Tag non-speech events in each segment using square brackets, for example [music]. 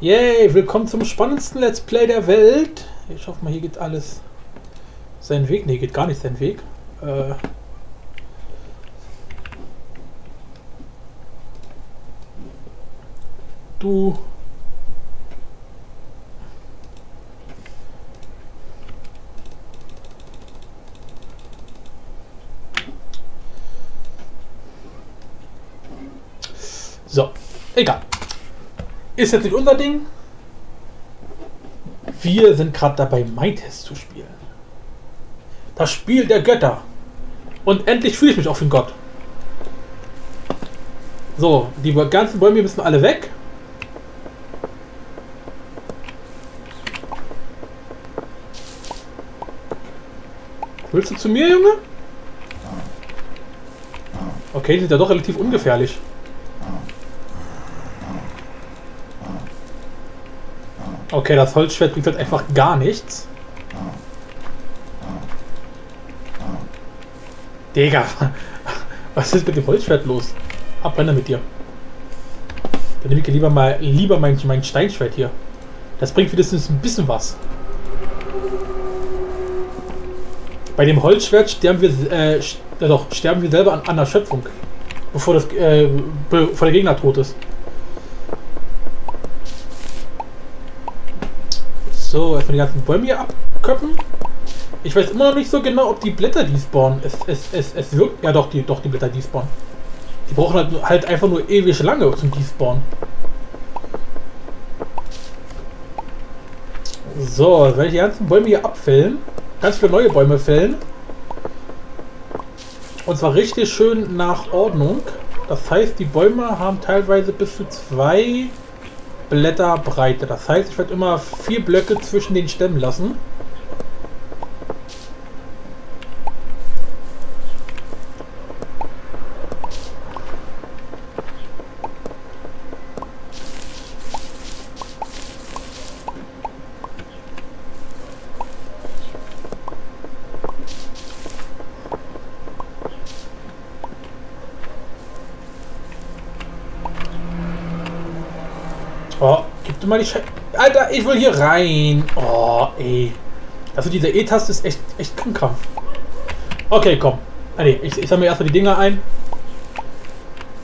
Yay, willkommen zum spannendsten Let's Play der Welt. Ich hoffe mal, hier geht alles seinen Weg. Ne, geht gar nicht seinen Weg. Äh du. So, egal. Ist jetzt nicht unser Ding. Wir sind gerade dabei, Mindtest zu spielen. Das Spiel der Götter. Und endlich fühle ich mich auch wie ein Gott. So, die ganzen Bäume müssen alle weg. Willst du zu mir, Junge? Okay, die sind ja doch relativ ungefährlich. Okay, das Holzschwert bringt halt einfach gar nichts. Digga, [laughs] was ist mit dem Holzschwert los? Abbrenner mit dir. Dann nehme ich lieber mal lieber mein, mein Steinschwert hier. Das bringt wenigstens ein bisschen was. Bei dem Holzschwert sterben wir, äh, doch, sterben wir selber an, an der Schöpfung. Bevor, das, äh, bevor der Gegner tot ist. So, erstmal die ganzen Bäume hier abköppen. Ich weiß immer noch nicht so genau, ob die Blätter die. Es, es, es, es wirkt. Ja doch, die, doch, die Blätter die. Die brauchen halt, halt einfach nur ewig lange zum Despawn. So, wenn ich die ganzen Bäume hier abfällen, ganz viele neue Bäume fällen. Und zwar richtig schön nach Ordnung. Das heißt, die Bäume haben teilweise bis zu zwei Blätterbreite. Das heißt, ich werde immer vier Blöcke zwischen den Stämmen lassen. Du mal die Scheiße. Alter, ich will hier rein. Oh, ey. Also diese E-Taste ist echt, echt krankhaft. Okay, komm. Ah, ich, ich sammle erstmal die Dinger ein.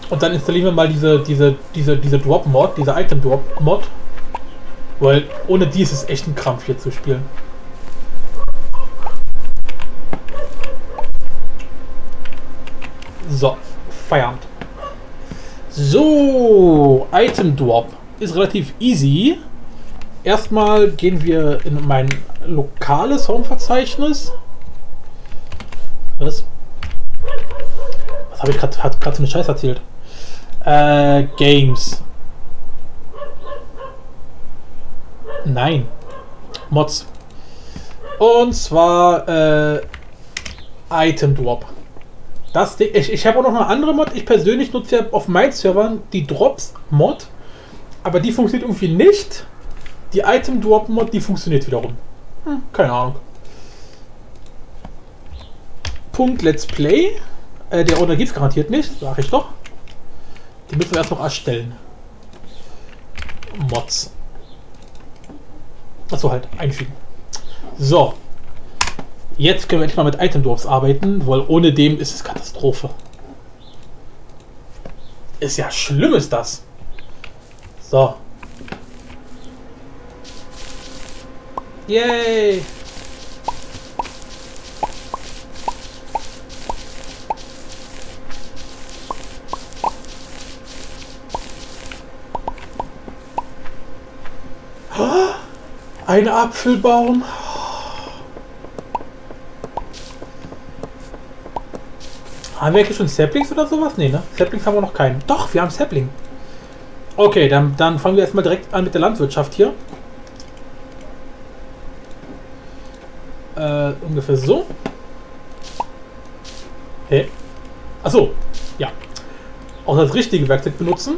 Und dann installieren wir mal diese, diese, diese, diese Drop-Mod, diese Item-Drop-Mod. Weil ohne die ist es echt ein Krampf hier zu spielen. So, Feierabend. So, Item Drop ist relativ easy. Erstmal gehen wir in mein lokales Home-Verzeichnis. Was? Was habe ich gerade so eine Scheiße erzählt? Äh, Games. Nein. Mods. Und zwar äh, Item Drop. Das, ich ich habe auch noch eine andere Mod. Ich persönlich nutze ja auf meinen Servern die Drops Mod. Aber die funktioniert irgendwie nicht. Die Item Drop Mod, die funktioniert wiederum. Hm, keine Ahnung. Punkt Let's Play. Äh, der Owner gibt es garantiert nicht, sag ich doch. Die müssen wir erst noch erstellen. Mods. Achso, halt, einfügen. So. Jetzt können wir endlich mal mit Item Drops arbeiten, weil ohne dem ist es Katastrophe. Ist ja schlimm, ist das. So. Yay! [gasps] Ein Apfelbaum. Haben wir eigentlich schon Saplings oder sowas? Nee, ne? Saplings haben wir noch keinen. Doch, wir haben Sapling. Okay, dann, dann fangen wir erstmal direkt an mit der Landwirtschaft hier. Äh, ungefähr so. Hey. Achso, ja. Auch das richtige Werkzeug benutzen.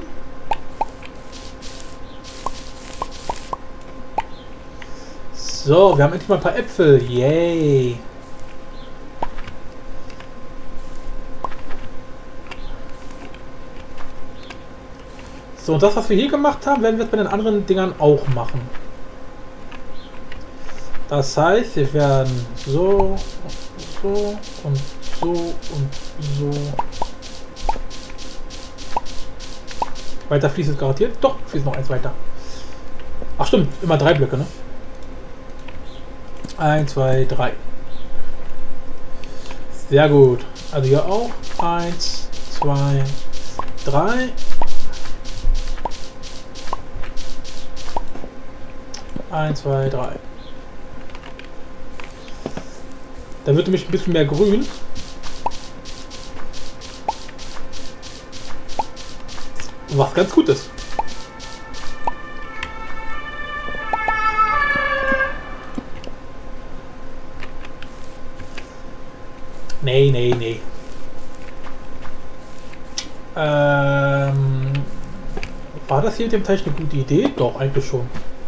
So, wir haben endlich mal ein paar Äpfel. Yay. So, und das, was wir hier gemacht haben, werden wir jetzt bei den anderen Dingern auch machen. Das heißt, wir werden so, so und so und so. Weiter fließt es garantiert. Doch, fließt noch eins weiter. Ach stimmt, immer drei Blöcke, ne? Eins, zwei, drei. Sehr gut. Also hier auch. Eins, zwei, drei. Eins, zwei, drei. Dann wird nämlich ein bisschen mehr grün. Was ganz gut ist. Nee, nee, nee. Ähm, war das hier mit dem Teich eine gute Idee? Doch, eigentlich schon.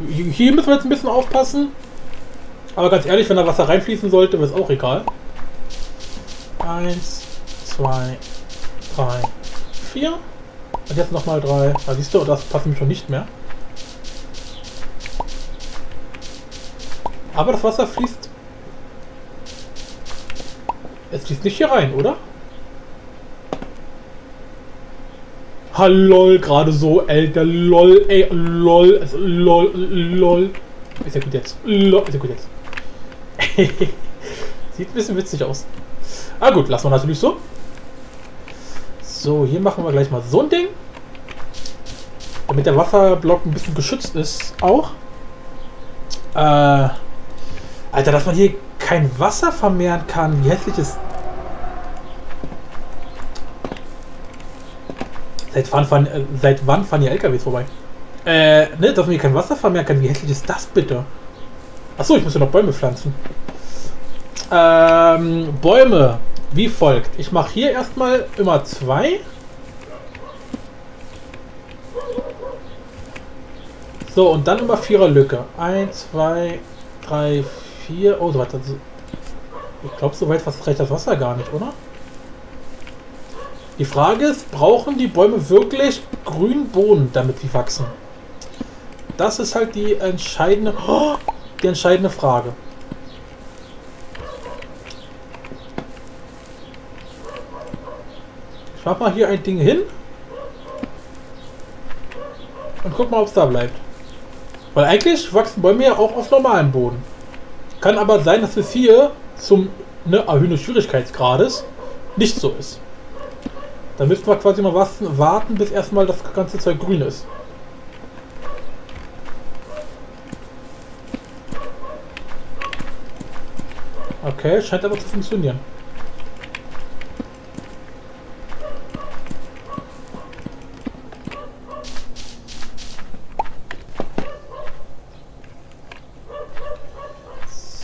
Hier müssen wir jetzt ein bisschen aufpassen. Aber ganz ehrlich, wenn da Wasser reinfließen sollte, wäre es auch egal. Eins, zwei, drei, vier. Und jetzt nochmal drei. Da siehst du, das passt nämlich schon nicht mehr. Aber das Wasser fließt. Es fließt nicht hier rein, oder? Hallo, gerade so, Alter, lol, ey, lol, lol, lol. Ist ja gut jetzt. Lol, ist ja gut jetzt. [laughs] Sieht ein bisschen witzig aus. Ah gut, lassen wir natürlich so. So, hier machen wir gleich mal so ein Ding. Damit der Wasserblock ein bisschen geschützt ist auch. Äh, Alter, dass man hier kein Wasser vermehren kann. Wie hässlich ist... Seit wann fahren, äh, seit wann fahren hier LKWs vorbei? Äh, ne, dass man hier kein Wasser vermehren kann. Wie hässlich ist das bitte? Achso, ich muss ja noch Bäume pflanzen. Ähm, Bäume wie folgt. Ich mache hier erstmal immer zwei. So, und dann immer vierer Lücke. Eins, zwei, drei, vier. Oh, so weit. Ich glaube, so weit reicht das Wasser gar nicht, oder? Die Frage ist, brauchen die Bäume wirklich grünen Boden, damit sie wachsen? Das ist halt die entscheidende... Oh, die entscheidende Frage. Ich mach mal hier ein Ding hin. Und guck mal, ob es da bleibt. Weil eigentlich wachsen Bäume ja auch auf normalem Boden. Kann aber sein, dass es hier zum ne, Erhöhen des Schwierigkeitsgrades nicht so ist. Da müssten wir quasi mal warten, bis erstmal das ganze Zeug grün ist. Okay, scheint aber zu funktionieren.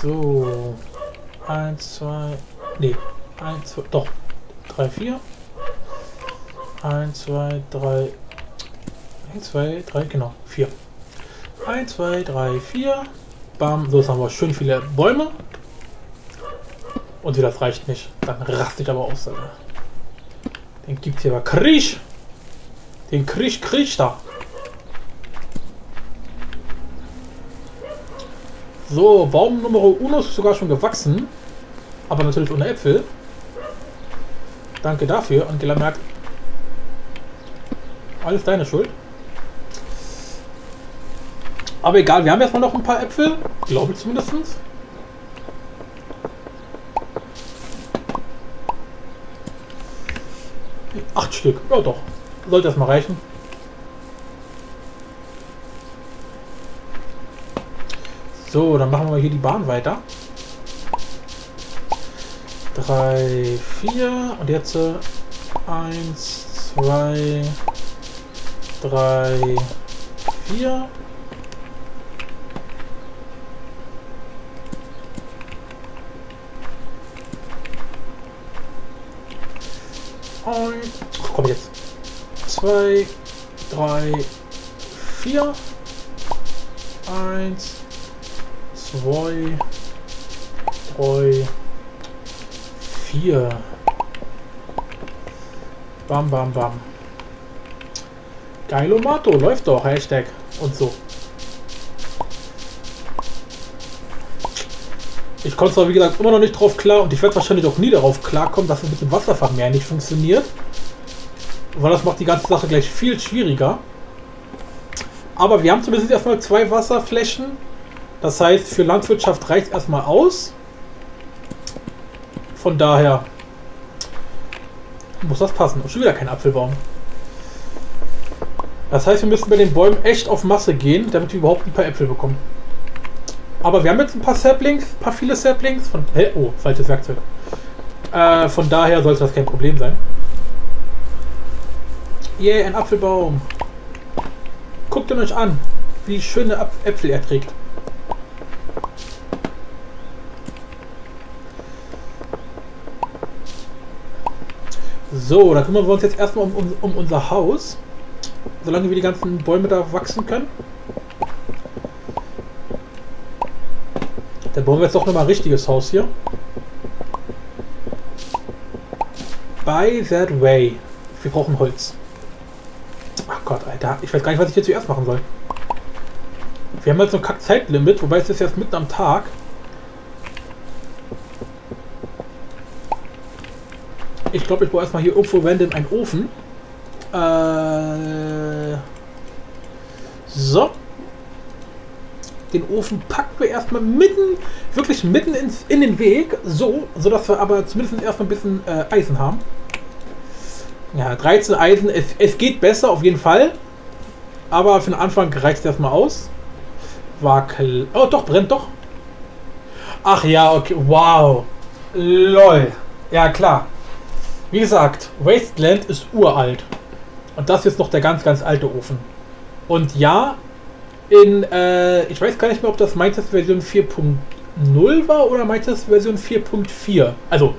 So. Eins, zwei. Nee. Eins, zwei, doch. Drei, vier. Eins, zwei, drei. Eins, zwei, drei, genau. Vier. Eins, zwei, drei, vier. Bam. So, jetzt haben wir schön viele Bäume. Und wie das reicht nicht, dann raste ich aber aus. Alter. Den gibt hier aber Krieg. Den Krieg Krieg da. So, Baum Nummer 1 ist sogar schon gewachsen. Aber natürlich ohne Äpfel. Danke dafür, Angela Merkel. Alles deine Schuld. Aber egal, wir haben erstmal noch ein paar Äpfel. Glaube ich zumindest. Acht Stück. Ja doch. Sollte das mal reichen. So, dann machen wir hier die Bahn weiter. Drei, vier und jetzt äh, eins, zwei, drei, vier. Und komm jetzt. Zwei, drei, vier. Eins, zwei, drei, vier. Bam, bam, bam. Geilomato, läuft doch, Hashtag und so. Ich komme zwar, wie gesagt, immer noch nicht drauf klar und ich werde wahrscheinlich auch nie darauf klarkommen, dass es mit dem Wasservermehr nicht funktioniert. Weil das macht die ganze Sache gleich viel schwieriger. Aber wir haben zumindest erstmal zwei Wasserflächen. Das heißt, für Landwirtschaft reicht es erstmal aus. Von daher muss das passen. Und schon wieder kein Apfelbaum. Das heißt, wir müssen bei den Bäumen echt auf Masse gehen, damit wir überhaupt ein paar Äpfel bekommen. Aber wir haben jetzt ein paar Saplings, ein paar viele Saplings. Von, hey, oh, falsches Werkzeug. Äh, von daher sollte das kein Problem sein. Yeah, ein Apfelbaum. Guckt ihn euch an, wie schöne Äpfel er trägt. So, dann kümmern wir uns jetzt erstmal um, um, um unser Haus. Solange wir die ganzen Bäume da wachsen können. Dann bauen wir jetzt doch nochmal ein richtiges Haus hier. By that way. Wir brauchen Holz. Ach Gott, Alter. Ich weiß gar nicht, was ich hier zuerst machen soll. Wir haben jetzt so ein Kack-Zeitlimit, wobei es ist jetzt mitten am Tag. Ich glaube, ich brauche erstmal hier irgendwo random einen Ofen. Äh, so. Den Ofen packen wir erstmal mitten, wirklich mitten ins, in den Weg, so, sodass wir aber zumindest erstmal ein bisschen äh, Eisen haben. Ja, 13 Eisen, es, es geht besser auf jeden Fall. Aber für den Anfang reicht es erstmal aus. Wackel. Oh, doch, brennt doch. Ach ja, okay. Wow. Lol. Ja, klar. Wie gesagt, Wasteland ist uralt. Und das ist noch der ganz, ganz alte Ofen. Und ja, in, äh, ich weiß gar nicht mehr, ob das Minecraft Version 4.0 war oder Minecraft Version 4.4. Also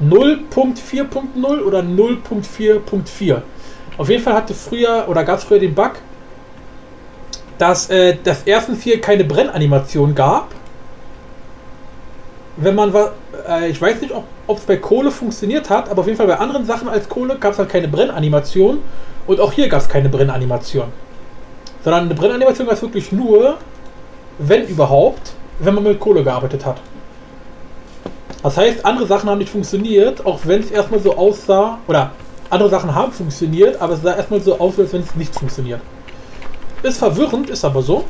0.4.0 oder 0.4.4. Auf jeden Fall hatte früher, oder gab es früher den Bug, dass äh, das erstens hier keine Brennanimation gab. Wenn man war, äh, ich weiß nicht, ob es bei Kohle funktioniert hat, aber auf jeden Fall bei anderen Sachen als Kohle gab es halt keine Brennanimation. Und auch hier gab es keine Brennanimation. Sondern eine Brennanimation gab es wirklich nur, wenn überhaupt, wenn man mit Kohle gearbeitet hat. Das heißt, andere Sachen haben nicht funktioniert, auch wenn es erstmal so aussah, oder andere Sachen haben funktioniert, aber es sah erstmal so aus, als wenn es nicht funktioniert. Ist verwirrend, ist aber so.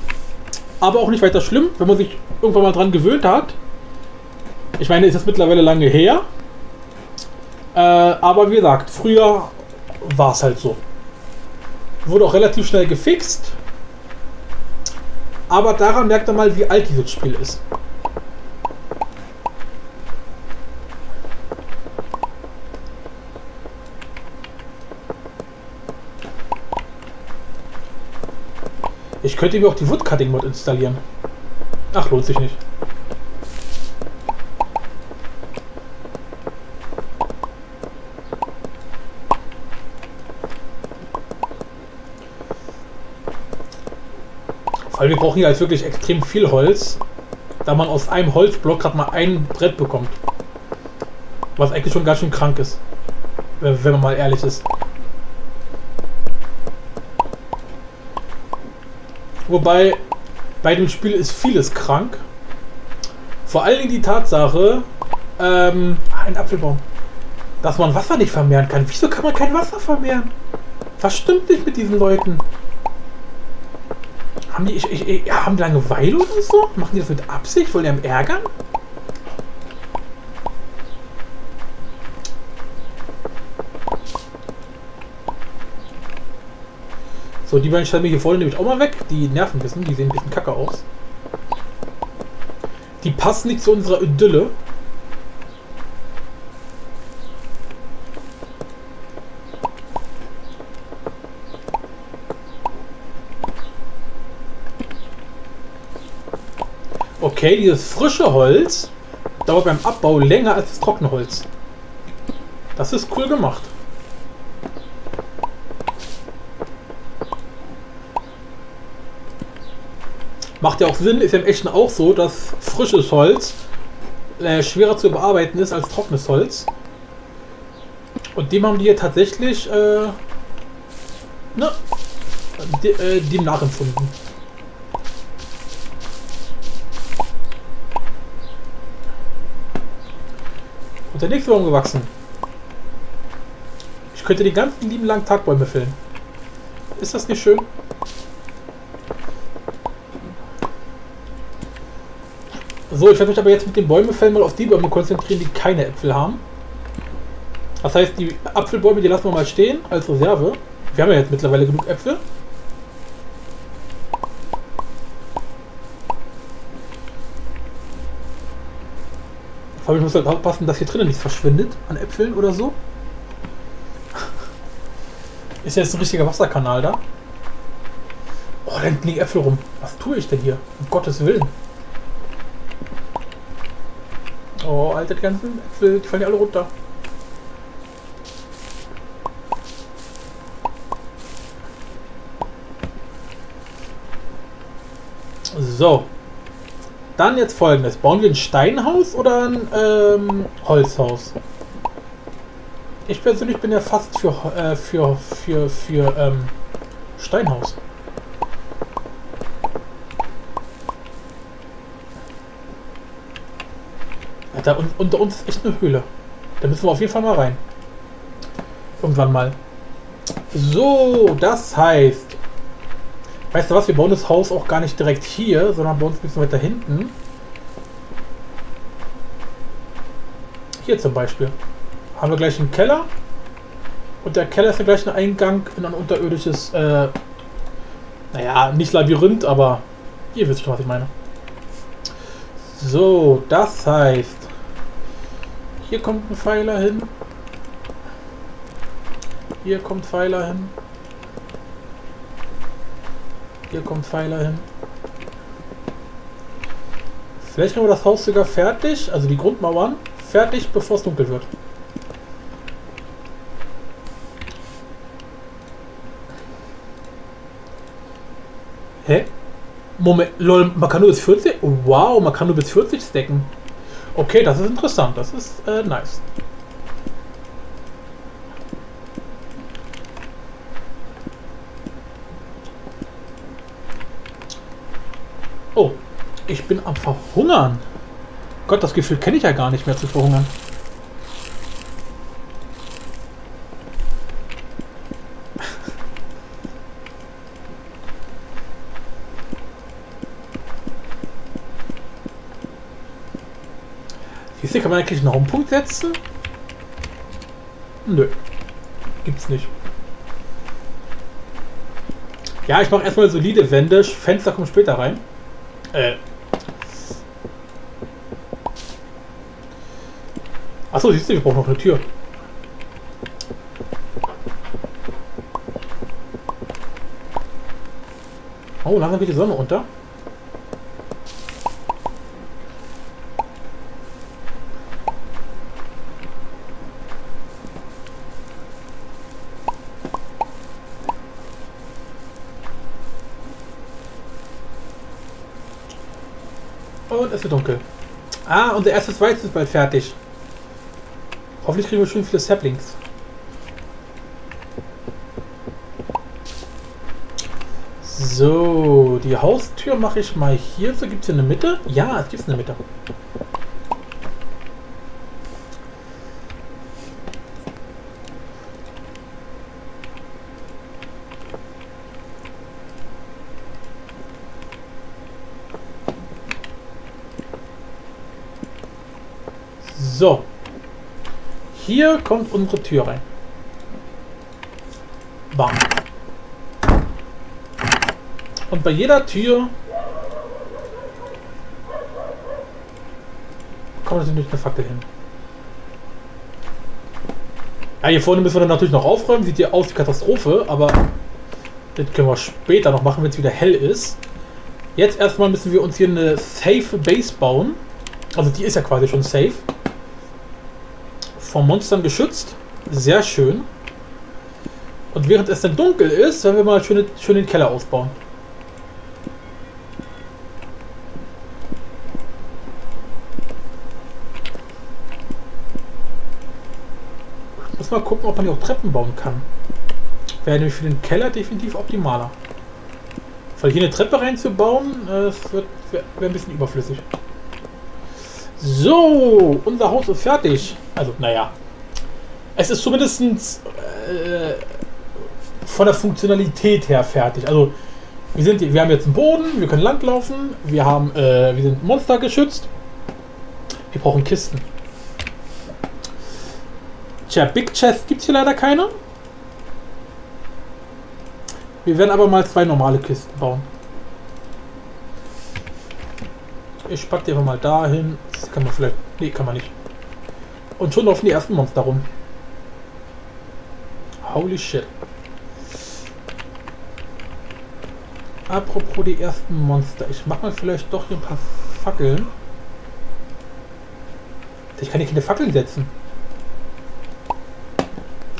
Aber auch nicht weiter schlimm, wenn man sich irgendwann mal dran gewöhnt hat. Ich meine, ist das mittlerweile lange her. Äh, aber wie gesagt, früher war es halt so. Wurde auch relativ schnell gefixt. Aber daran merkt man mal, wie alt dieses Spiel ist. Ich könnte mir auch die Woodcutting Mod installieren. Ach, lohnt sich nicht. Weil wir brauchen hier halt wirklich extrem viel Holz, da man aus einem Holzblock gerade mal ein Brett bekommt. Was eigentlich schon ganz schön krank ist, wenn man mal ehrlich ist. Wobei bei dem Spiel ist vieles krank. Vor allen Dingen die Tatsache, ähm, ein Apfelbaum, dass man Wasser nicht vermehren kann. Wieso kann man kein Wasser vermehren? Was stimmt nicht mit diesen Leuten? Haben die, ich, ich, haben die Langeweile oder so? Machen die das mit Absicht? Wollen die am ärgern? So, die beiden stellen wir hier vorne nämlich auch mal weg. Die nerven ein bisschen, die sehen ein bisschen kacke aus. Die passen nicht zu unserer Idylle. Okay, dieses frische Holz dauert beim Abbau länger als das trockene Holz. Das ist cool gemacht. Macht ja auch Sinn, ist ja im Echten auch so, dass frisches Holz äh, schwerer zu bearbeiten ist als trockenes Holz. Und dem haben die hier tatsächlich äh, ne, äh, dem nachempfunden. Und der nächste Baum gewachsen. Ich könnte den ganzen lieben langen Tag Bäume fällen. Ist das nicht schön? So, ich werde mich aber jetzt mit den Bäumefällen mal auf die Bäume konzentrieren, die keine Äpfel haben. Das heißt, die Apfelbäume, die lassen wir mal stehen als Reserve. Wir haben ja jetzt mittlerweile genug Äpfel. Aber ich muss halt aufpassen, dass hier drinnen nichts verschwindet an Äpfeln oder so. Ist jetzt ein richtiger Wasserkanal da? Oh, da liegen Äpfel rum. Was tue ich denn hier? Um Gottes Willen. Oh, Alter, die ganzen Äpfel, die fallen ja alle runter. So. Dann jetzt folgendes. Bauen wir ein Steinhaus oder ein ähm, Holzhaus? Ich persönlich bin ja fast für, äh, für, für, für ähm, Steinhaus. Da un unter uns ist echt eine Höhle. Da müssen wir auf jeden Fall mal rein. Irgendwann mal. So, das heißt... Weißt du was, wir bauen das Haus auch gar nicht direkt hier, sondern bei uns ein bisschen weiter hinten. Hier zum Beispiel. Haben wir gleich einen Keller. Und der Keller ist ja gleich ein Eingang in ein unterirdisches, äh, naja, nicht Labyrinth, aber ihr wisst schon, was ich meine. So, das heißt, hier kommt ein Pfeiler hin. Hier kommt Pfeiler hin. Hier kommt Pfeiler hin. Vielleicht haben wir das Haus sogar fertig, also die Grundmauern, fertig, bevor es dunkel wird. Hä? Moment, lol, man kann nur bis 40? Wow, man kann nur bis 40 stacken. Okay, das ist interessant. Das ist äh, nice. Oh, ich bin am Verhungern. Gott, das Gefühl kenne ich ja gar nicht mehr zu verhungern. Hier kann man eigentlich noch einen Punkt setzen? Nö. Gibt's nicht. Ja, ich mache erstmal solide Wände. Fenster kommen später rein. Äh. Achso, siehst du, wir brauchen noch eine Tür. Oh, langsam geht die Sonne unter. Und es wird dunkel. Ah, unser erstes Weizen ist bald fertig. Hoffentlich kriegen wir schon viele Saplings. So, die Haustür mache ich mal hier. So, gibt es hier eine Mitte? Ja, es gibt eine Mitte. So. Hier kommt unsere Tür rein. Bam. Und bei jeder Tür kommt natürlich eine Fackel hin. Ja, hier vorne müssen wir dann natürlich noch aufräumen. Sieht hier aus wie Katastrophe, aber das können wir später noch machen, wenn es wieder hell ist. Jetzt erstmal müssen wir uns hier eine safe Base bauen. Also die ist ja quasi schon safe vor Monstern geschützt. Sehr schön. Und während es dann dunkel ist, werden wir mal schön, schön den Keller ausbauen. Ich muss mal gucken, ob man hier auch Treppen bauen kann. Wäre nämlich für den Keller definitiv optimaler. Weil hier eine Treppe reinzubauen, äh, das wird wäre wär ein bisschen überflüssig. So, unser Haus ist fertig. Also, naja. Es ist zumindest äh, von der Funktionalität her fertig. Also, wir, sind, wir haben jetzt einen Boden, wir können langlaufen, wir haben, äh, wir sind Monster geschützt. Wir brauchen Kisten. Tja, Big Chest gibt es hier leider keine. Wir werden aber mal zwei normale Kisten bauen. Ich pack die einfach mal dahin. Das kann man vielleicht... Nee, kann man nicht. Und schon laufen die ersten Monster rum. Holy shit. Apropos die ersten Monster. Ich mach mal vielleicht doch hier ein paar Fackeln. Ich kann hier keine Fackeln setzen.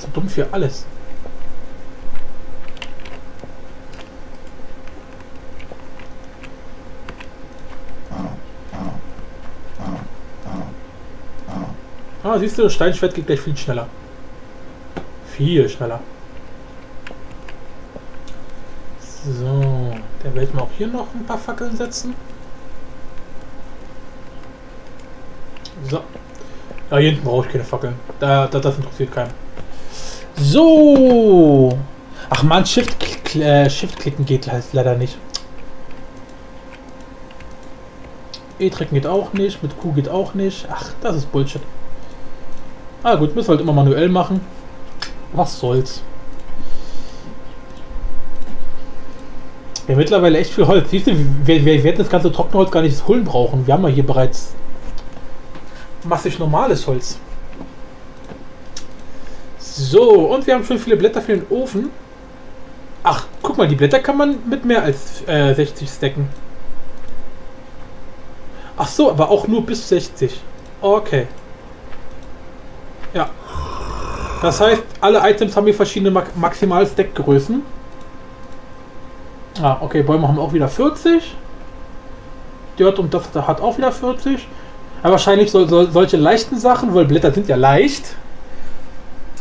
So dumm für alles. Ah, siehst du, Steinschwert geht gleich viel schneller. Viel schneller. So, dann werde ich mal auch hier noch ein paar Fackeln setzen. So. Ja, hier hinten brauche ich keine Fackeln. Da, da, das interessiert keinen. So. Ach man, Shift, äh, Shift klicken geht halt leider nicht. E-Trecken geht auch nicht, mit Q geht auch nicht. Ach, das ist Bullshit. Ah gut, müssen wir halt immer manuell machen. Was soll's. Haben mittlerweile echt viel Holz. Siehst du, wir, wir werden das ganze Trockenholz gar nicht holen brauchen. Wir haben ja hier bereits massig normales Holz. So, und wir haben schon viele Blätter für den Ofen. Ach, guck mal, die Blätter kann man mit mehr als äh, 60 stacken. Ach so, aber auch nur bis 60. Okay. Ja. Das heißt, alle Items haben hier verschiedene Maximal Stack-Größen. Ah, okay, Bäume haben auch wieder 40. Dirt und das hat auch wieder 40. Aber wahrscheinlich soll, soll, solche leichten Sachen, weil Blätter sind ja leicht,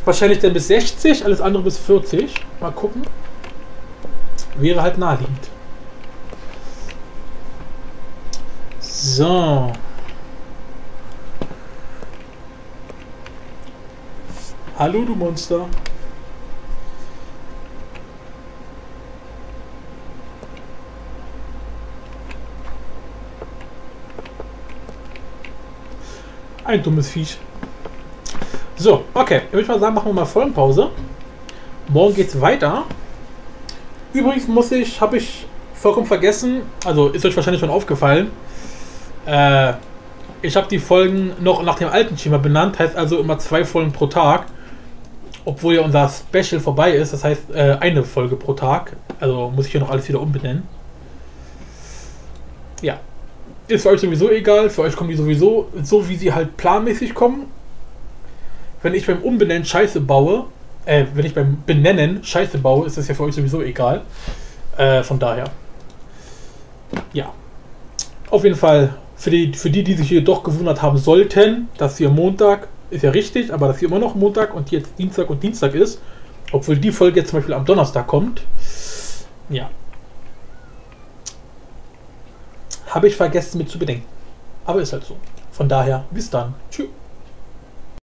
wahrscheinlich dann bis 60, alles andere bis 40. Mal gucken. Wäre halt naheliegend. So. Hallo, du Monster. Ein dummes Viech. So, okay. Ich würde mal sagen, machen wir mal Folgenpause. Morgen geht's weiter. Übrigens muss ich, habe ich vollkommen vergessen, also ist euch wahrscheinlich schon aufgefallen, äh, ich habe die Folgen noch nach dem alten Schema benannt, heißt also immer zwei Folgen pro Tag obwohl ja unser Special vorbei ist, das heißt äh, eine Folge pro Tag. Also muss ich hier noch alles wieder umbenennen. Ja. Ist für euch sowieso egal, für euch kommen die sowieso so, wie sie halt planmäßig kommen. Wenn ich beim Umbenennen Scheiße baue, äh, wenn ich beim Benennen Scheiße baue, ist das ja für euch sowieso egal. Äh, von daher. Ja. Auf jeden Fall, für die, für die, die sich hier doch gewundert haben sollten, dass hier Montag ist ja richtig, aber dass hier immer noch Montag und jetzt Dienstag und Dienstag ist, obwohl die Folge jetzt zum Beispiel am Donnerstag kommt, ja. Habe ich vergessen mit zu bedenken. Aber ist halt so. Von daher, bis dann. Tschüss.